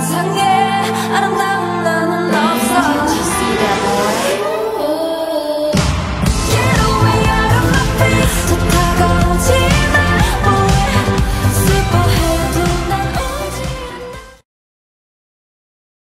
세상에 아름다운